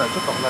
là chút cộng là